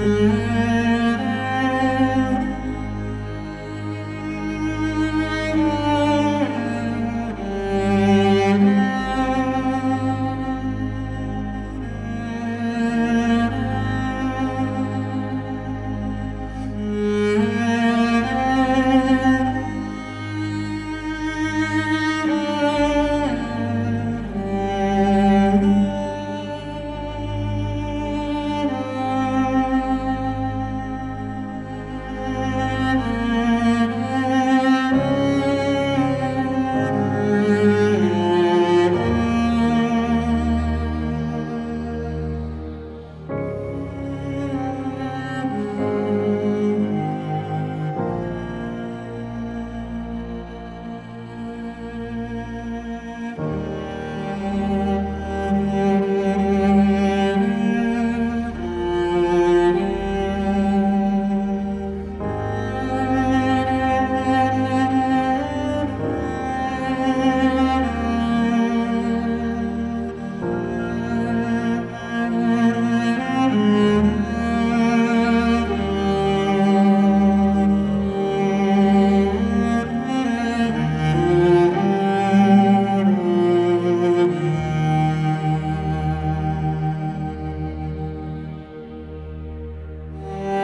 Mm-hmm.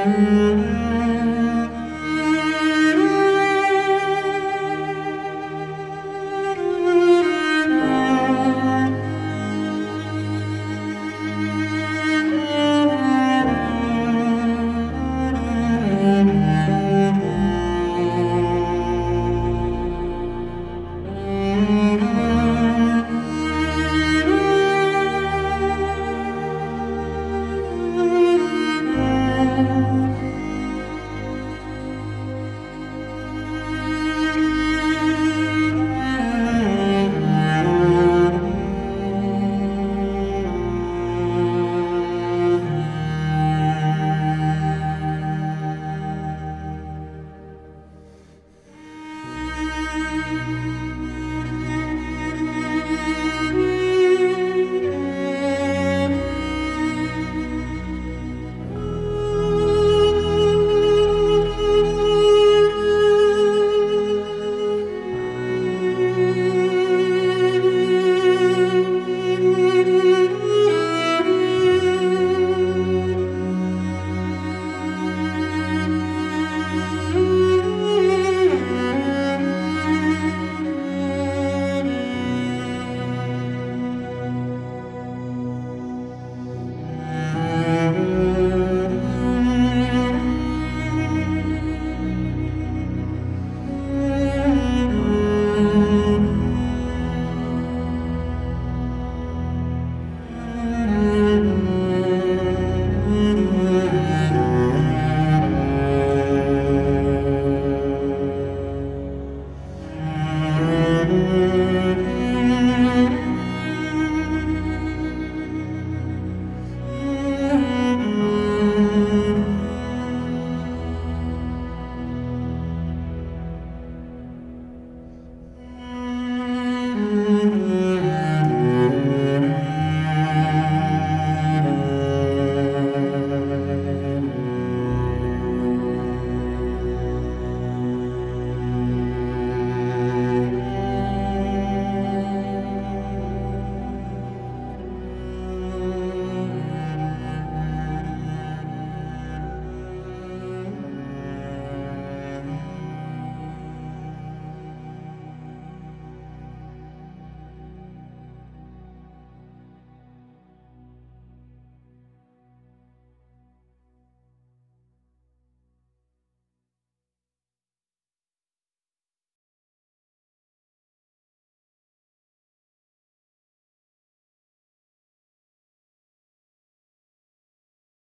Mm-hmm.